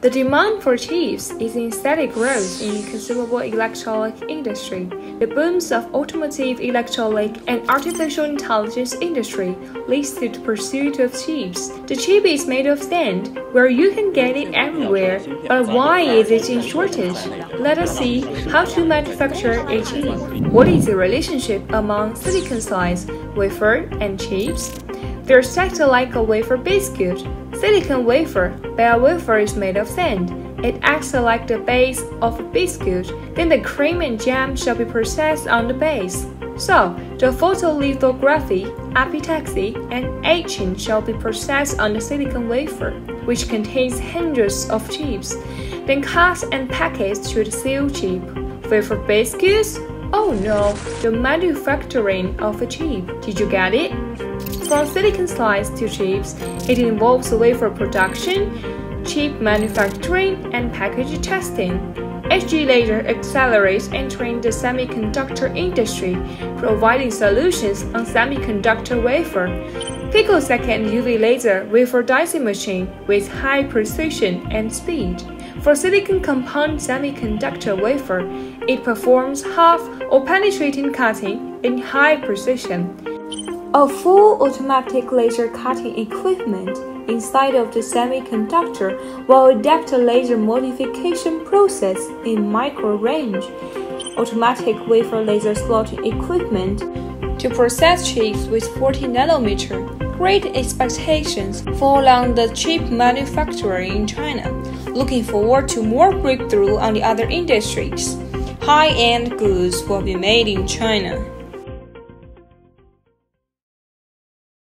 The demand for chips is in steady growth in the consumable electronic industry. The booms of automotive, electronic, and artificial intelligence industry leads to the pursuit of chips. The chip is made of sand, where you can get it everywhere. But why is it in shortage? Let us see how to manufacture a chip. What is the relationship among silicon slice, wafer, and chips? They're stacked like a wafer biscuit. Silicon wafer, bare wafer is made of sand. It acts like the base of a biscuit, then the cream and jam shall be processed on the base. So, the photolithography, epitaxy, and etching shall be processed on the silicon wafer, which contains hundreds of chips, then cut and packaged to the seal chip. Wafer biscuits? Oh no, the manufacturing of a chip. Did you get it? From silicon slice to chips, it involves wafer production, chip manufacturing, and package testing. HG laser accelerates entering the semiconductor industry, providing solutions on semiconductor wafer. Picosecond UV laser wafer dicing machine with high precision and speed. For silicon compound semiconductor wafer, it performs half or penetrating cutting in high precision. A full automatic laser cutting equipment inside of the semiconductor will adapt a laser modification process in micro range. Automatic wafer laser slotting equipment to process chips with 40 nanometer. Great expectations fall on the chip manufacturer in China. Looking forward to more breakthrough on the other industries. High-end goods will be made in China.